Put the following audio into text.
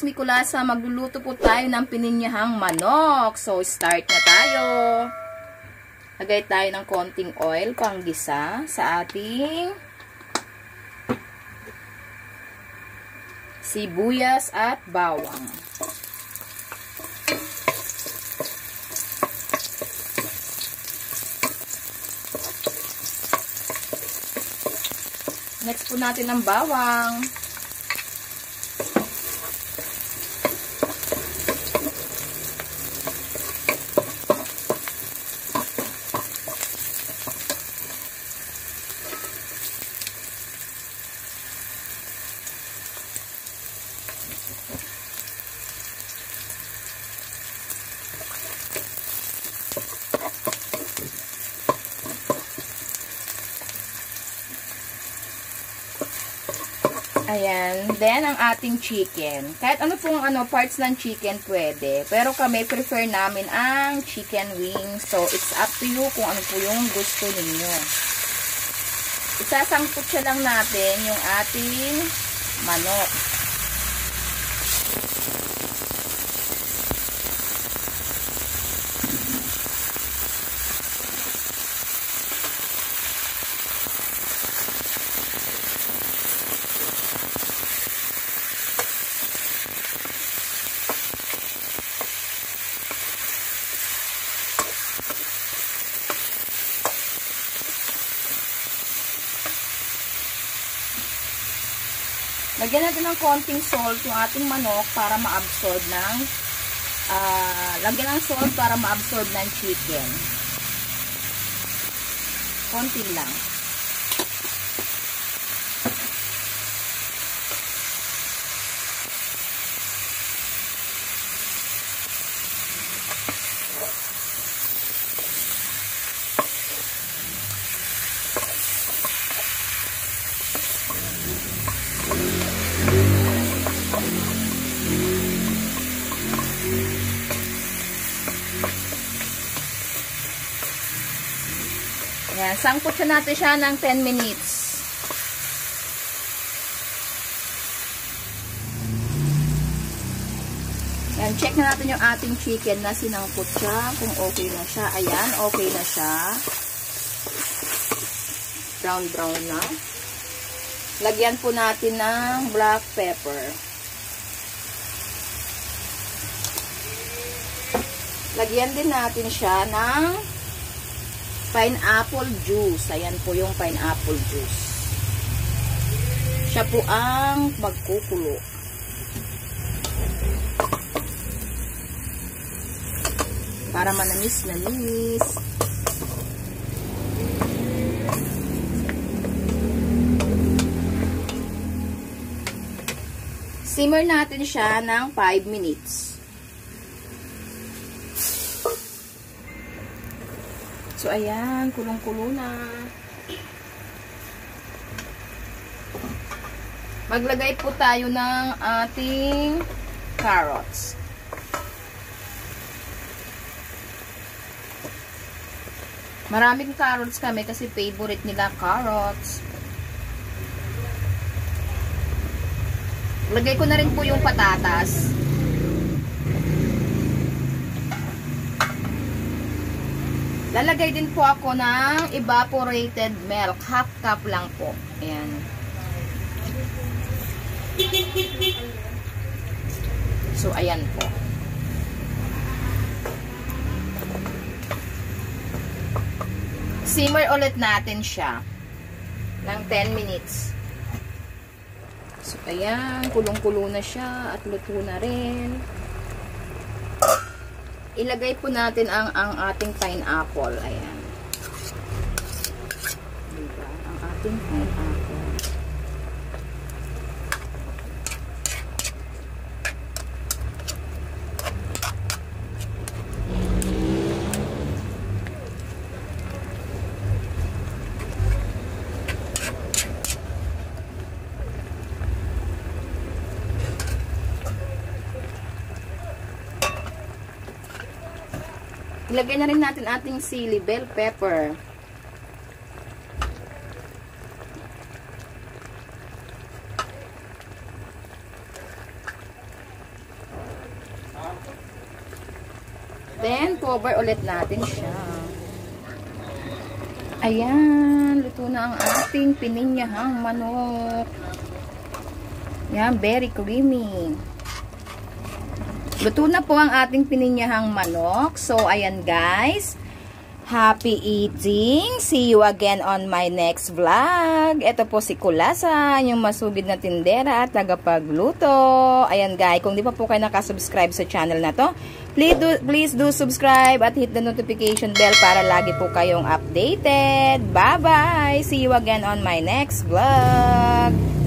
Alex magluluto po tayo ng pininyahang manok. So, start na tayo. Lagay tayo ng konting oil pang gisa sa ating sibuyas at bawang. Next po natin ang bawang. Ayan. Then, ang ating chicken. Kahit ano pong ano, parts ng chicken pwede. Pero kami, prefer namin ang chicken wings. So, it's up to you kung ano po yung gusto ninyo. Isasangkot siya lang natin yung ating manok. Lagyan natin ng konting salt yung ating manok para ma-absorb ng uh, lagyan ng salt para ma-absorb ng chicken. Konti lang. Ayan, sangkot siya natin siya ng 10 minutes. Ayan, check na natin yung ating chicken na sinangkot siya, kung okay na siya. Ayan, okay na siya. Brown brown na. Lagyan po natin ng black pepper. Lagyan din natin siya ng pineapple juice. Ayan po yung pineapple juice. Siya po ang magkukulo. Para manamis-namis. Simmer natin siya ng 5 minutes. So, ayan, kulong-kulo na. Maglagay po tayo ng ating carrots. Maraming carrots kami kasi favorite nila carrots. Lagay ko na rin po yung patatas. Lalagay din po ako ng evaporated milk. Half cup lang po. Ayan. So, ayan po. Simmer ulit natin siya ng 10 minutes. So, ayan. Kulong-kulo na siya at luto na rin ilagay po natin ang ang ating pineapple. Ayan. Diba? Ang ating pineapple. Ilagay na rin natin ating sili bell pepper. Then, cover ulit natin siya. Ayan, luto na ang ating pininyahang manok. Yan, very creamy. Luto na po ang ating pininyahang manok. So, ayan guys. Happy eating! See you again on my next vlog. Ito po si Kulasa, yung masugid na tindera at tagapagluto. Ayan guys, kung di pa po kayo nakasubscribe sa channel na to, please do, please do subscribe at hit the notification bell para lagi po kayong updated. Bye-bye! See you again on my next vlog.